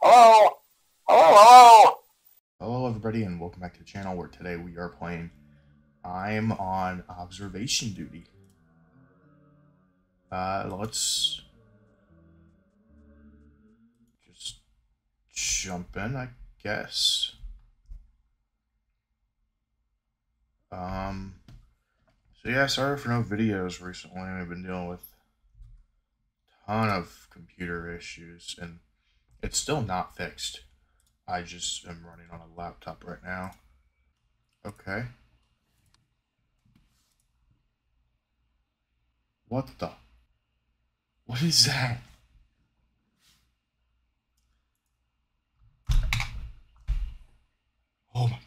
Hello? Hello, hello? Hello, everybody, and welcome back to the channel where today we are playing I'm on observation duty. Uh, let's just jump in, I guess. Um, so yeah, sorry for no videos recently. I've been dealing with a ton of computer issues, and it's still not fixed. I just am running on a laptop right now. Okay. What the? What is that? Oh my.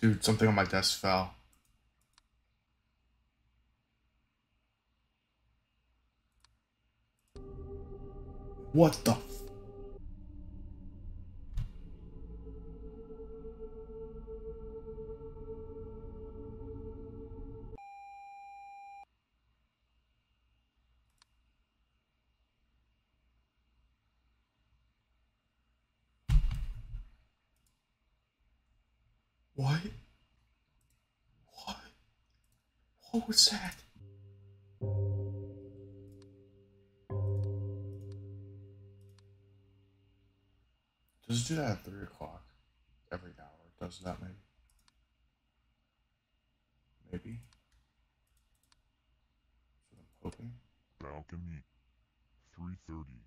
Dude, something on my desk fell. What the? What? What? What was that? Does it do that at 3 o'clock? Every hour does that maybe? Maybe. So I'm hoping. Balcony 330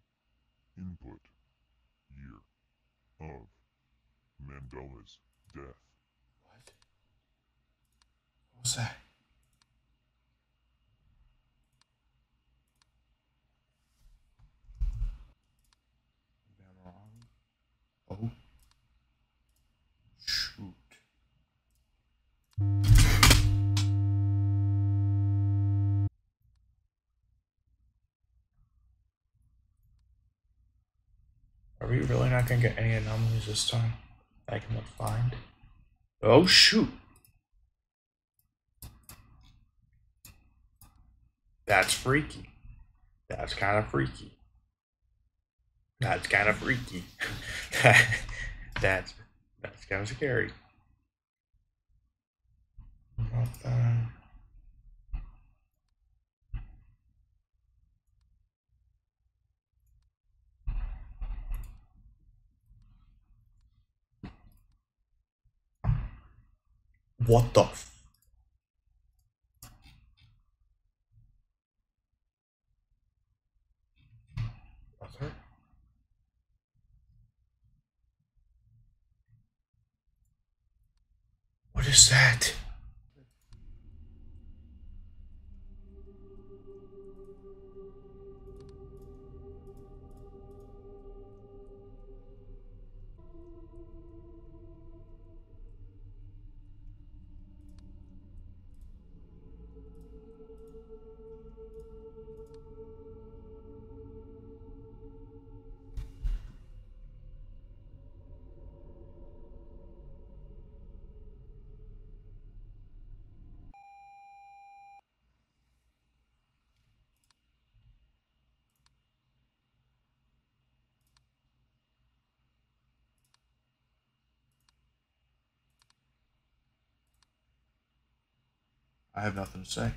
Input Year of Mandela's death. What? What that? Maybe I'm wrong. Oh. Shoot. Are we really not gonna get any anomalies this time? I can find. Oh shoot! That's freaky. That's kind of freaky. That's kind of freaky. that's that's kind of scary. What the- What is that? I have nothing to say.